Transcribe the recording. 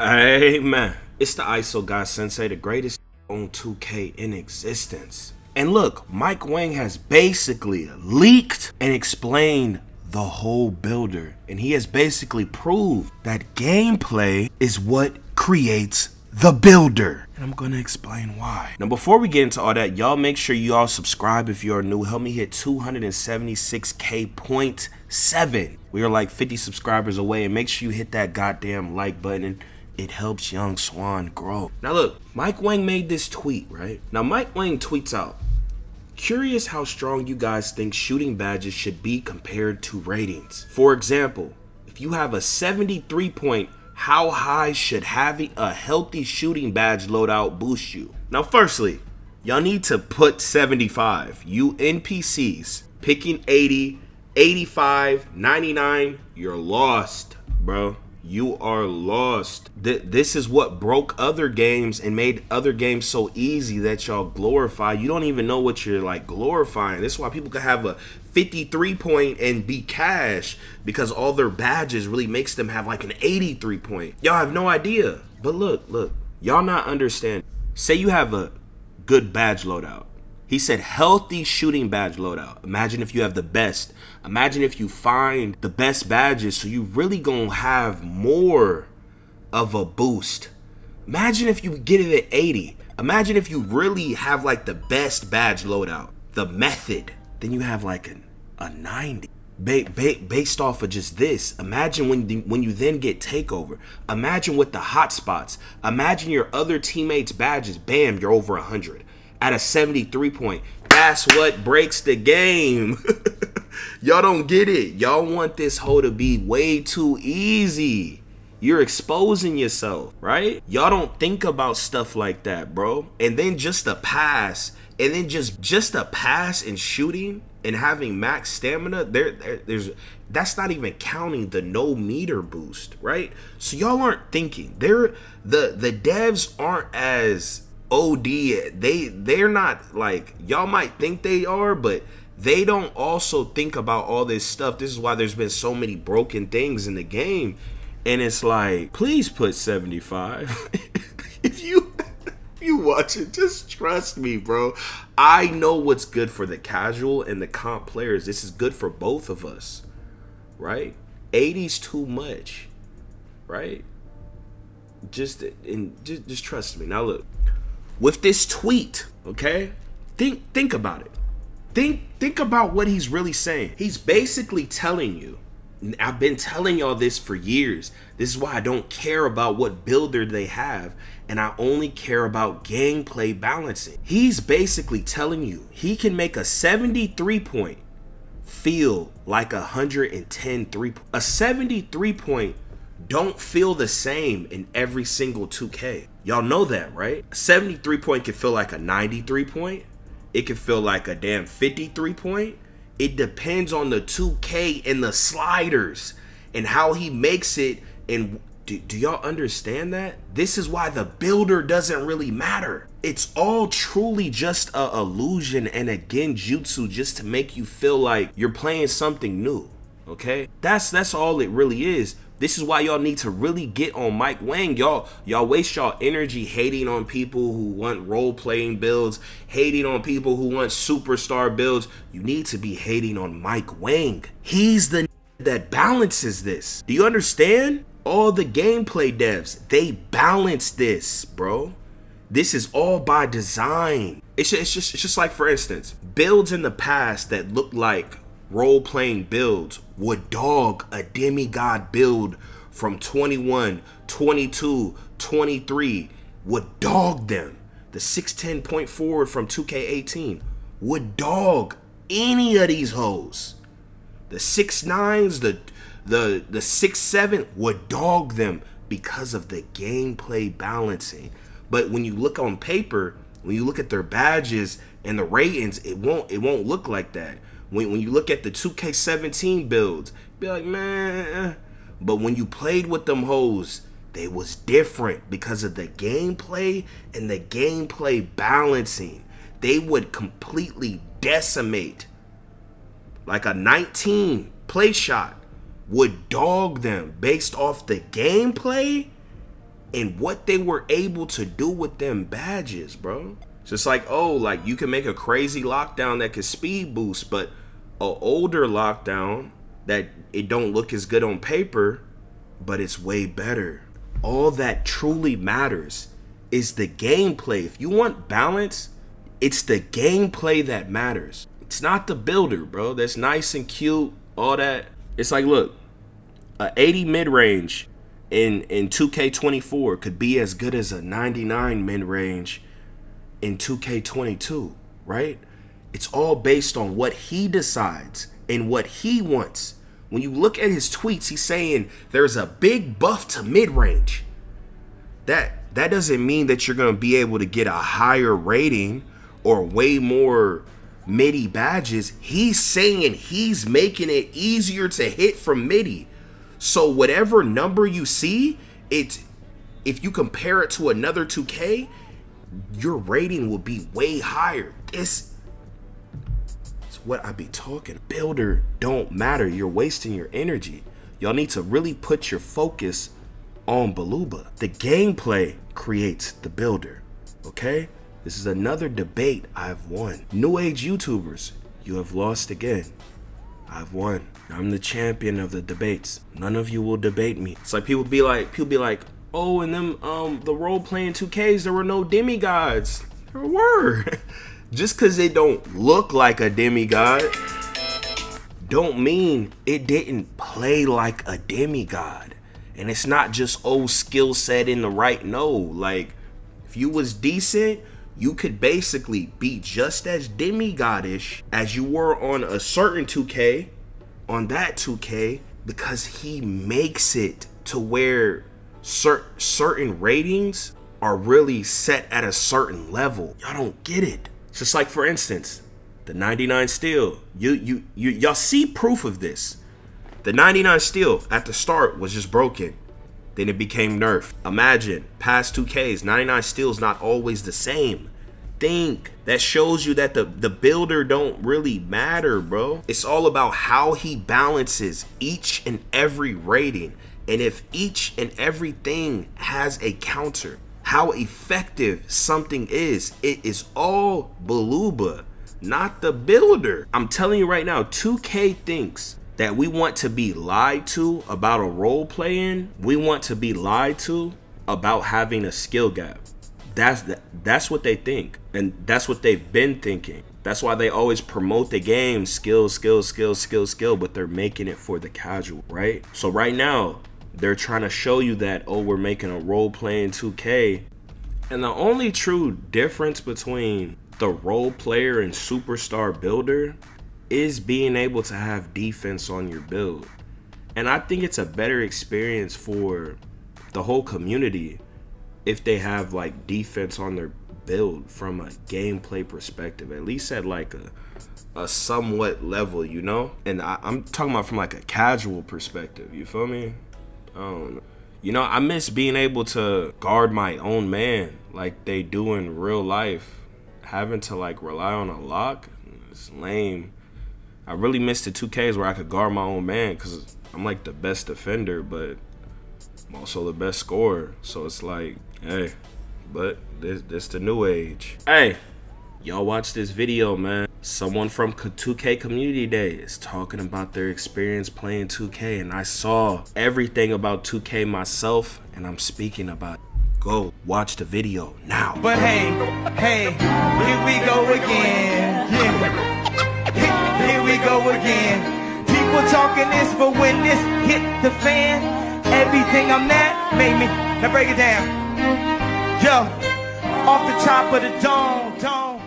Amen. It's the ISO guy Sensei, the greatest on 2K in existence. And look, Mike Wang has basically leaked and explained the whole builder. And he has basically proved that gameplay is what creates the builder. And I'm gonna explain why. Now, before we get into all that, y'all make sure you all subscribe if you are new. Help me hit 276k point seven. We are like 50 subscribers away, and make sure you hit that goddamn like button. It helps Young Swan grow. Now look, Mike Wang made this tweet, right? Now Mike Wang tweets out, Curious how strong you guys think shooting badges should be compared to ratings. For example, if you have a 73 point how high should having a healthy shooting badge loadout boost you? Now, firstly, y'all need to put 75. You NPCs picking 80, 85, 99, you're lost, bro you are lost. Th- this is what broke other games and made other games so easy that y'all glorify. You don't even know what you're like glorifying. This is why people can have a 53 point and be cash because all their badges really makes them have like an 83 point. Y'all have no idea. But look, look, y'all not understand. Say you have a good badge loadout he said healthy shooting badge loadout. Imagine if you have the best. Imagine if you find the best badges so you really gonna have more of a boost. Imagine if you get it at 80. Imagine if you really have like the best badge loadout, the method. Then you have like an, a 90. Ba ba based off of just this, imagine when the, when you then get takeover. Imagine with the hotspots. Imagine your other teammates' badges. Bam, you're over 100 at a 73 point. That's what breaks the game. Y'all don't get it. Y'all want this hole to be way too easy. You're exposing yourself, right? Y'all don't think about stuff like that, bro. And then just a pass, and then just just a pass and shooting and having max stamina, there, there there's that's not even counting the no meter boost, right? So y'all aren't thinking. They're the the devs aren't as OD. They they're not like y'all might think they are, but they don't also think about all this stuff. This is why there's been so many broken things in the game. And it's like, please put 75. if you if you watch it, just trust me, bro. I know what's good for the casual and the comp players. This is good for both of us. Right? 80's too much. Right? Just and just, just trust me. Now look, with this tweet, okay? Think think about it. Think think about what he's really saying. He's basically telling you I've been telling y'all this for years. This is why I don't care about what builder they have, and I only care about gameplay balancing. He's basically telling you he can make a 73 point feel like a 110 three. A 73 point don't feel the same in every single 2K. Y'all know that, right? A 73 point can feel like a 93 point. It can feel like a damn 53 point. It depends on the 2K and the sliders and how he makes it. And do, do y'all understand that? This is why the builder doesn't really matter. It's all truly just a illusion and a genjutsu just to make you feel like you're playing something new. Okay? That's that's all it really is. This is why y'all need to really get on Mike Wang. Y'all, y'all waste y'all energy hating on people who want role-playing builds, hating on people who want superstar builds. You need to be hating on Mike Wang. He's the that balances this. Do you understand? All the gameplay devs, they balance this, bro. This is all by design. It's just, it's just, it's just like, for instance, builds in the past that looked like role playing builds would dog a demigod build from 21, 22, 23, would dog them. The 610 point forward from 2K18 would dog any of these hoes. The six nines, the the the six seven would dog them because of the gameplay balancing. But when you look on paper, when you look at their badges and the ratings, it won't it won't look like that. When, when you look at the 2K17 builds, be like, man. But when you played with them hoes, they was different because of the gameplay and the gameplay balancing. They would completely decimate. Like a 19 play shot would dog them based off the gameplay and what they were able to do with them badges, bro. Just like, oh, like you can make a crazy lockdown that could speed boost, but a older lockdown that it don't look as good on paper, but it's way better. All that truly matters is the gameplay. If you want balance, it's the gameplay that matters. It's not the builder, bro. That's nice and cute, all that. It's like, look, a 80 mid range in in 2K24 could be as good as a 99 mid range in 2K22, right? It's all based on what he decides and what he wants. When you look at his tweets, he's saying there's a big buff to mid range. That that doesn't mean that you're going to be able to get a higher rating or way more MIDI badges. He's saying he's making it easier to hit from MIDI. So whatever number you see, it if you compare it to another 2K, your rating will be way higher. This is what I be talking. Builder don't matter. You're wasting your energy. Y'all need to really put your focus on Baluba. The gameplay creates the builder. Okay? This is another debate I've won. New age YouTubers, you have lost again. I've won. I'm the champion of the debates. None of you will debate me. It's like people be like, people be like, oh, and them, um, the role playing 2Ks, there were no demigods. There were. Just because they don't look like a demigod, don't mean it didn't play like a demigod. And it's not just old skill set in the right no. Like if you was decent, you could basically be just as demigodish as you were on a certain 2K, on that 2K, because he makes it to where cer- certain ratings are really set at a certain level. Y'all don't get it. Just like for instance, the 99 steel. You you you y'all see proof of this. The 99 steel at the start was just broken. Then it became nerfed. Imagine, past 2Ks, 99 steel is not always the same. Think that shows you that the, the builder don't really matter, bro. It's all about how he balances each and every rating. And if each and everything has a counter, how effective something is, it is all Baluba, not the builder. I'm telling you right now, 2K thinks that we want to be lied to about a role playing, we want to be lied to about having a skill gap. That's the, that's what they think, and that's what they've been thinking. That's why they always promote the game skill, skill, skill, skill, skill, but they're making it for the casual, right? So right now, they're trying to show you that oh, we're making a role playing 2K, and the only true difference between the role player and superstar builder is being able to have defense on your build. And I think it's a better experience for the whole community if they have like defense on their build from a gameplay perspective, at least at like a a somewhat level, you know? And I, am talking about from like a casual perspective, you feel me? I. You know, I miss being able to guard my own man like they do in real life. Having to like rely on a lock, it's lame. I really missed the 2Ks where I could guard my own man because I'm like the best defender, but I'm also the best scorer. So it's like, hey, but this this the new age. Hey, y'all watch this video, man. Someone from 2K Community Day is talking about their experience playing 2K, and I saw everything about 2K myself, and I'm speaking about it. Go watch the video now. But hey, hey, here we go again. Yeah here we go again. People talking this, but when this hit the fan, everything I'm at made me. Now break it down. Yo, off the top of the dome, dome.